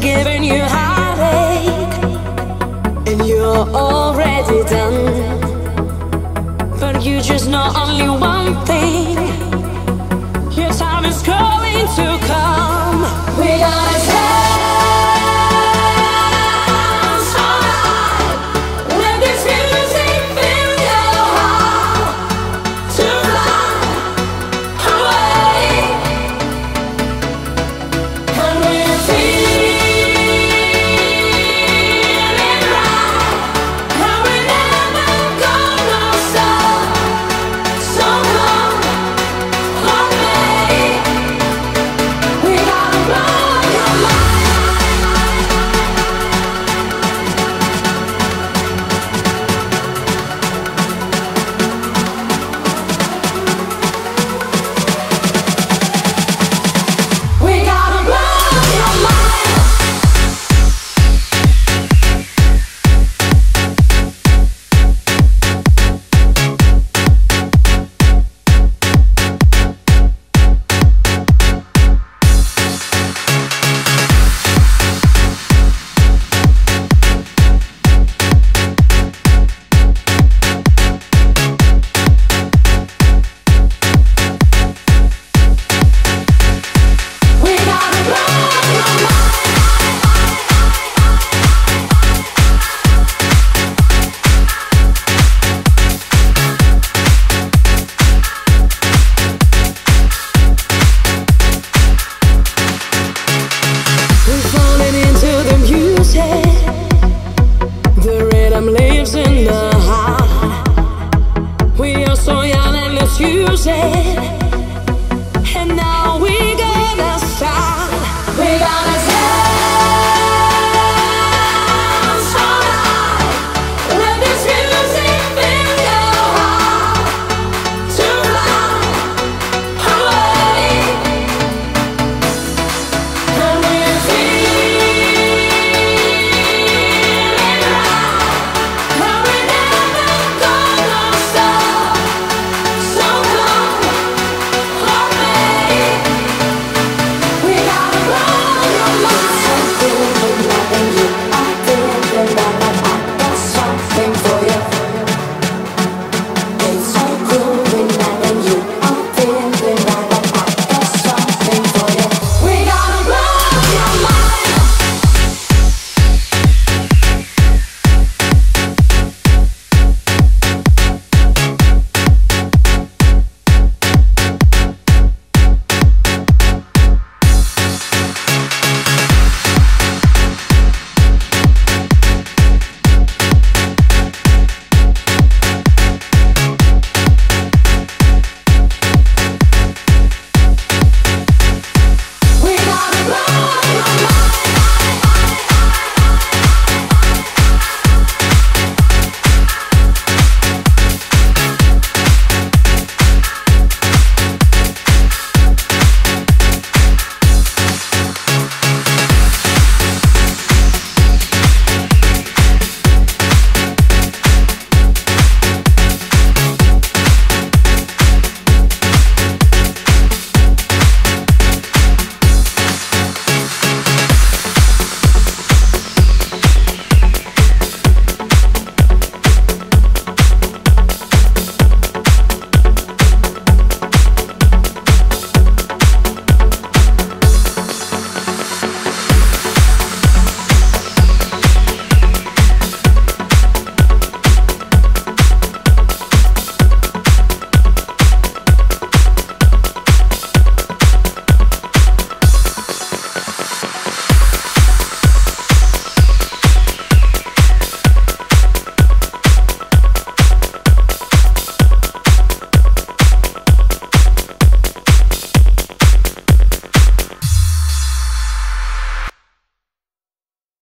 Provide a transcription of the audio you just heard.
giving you heartache, and you're already done. But you just know only one thing: your time is going to come. We gotta.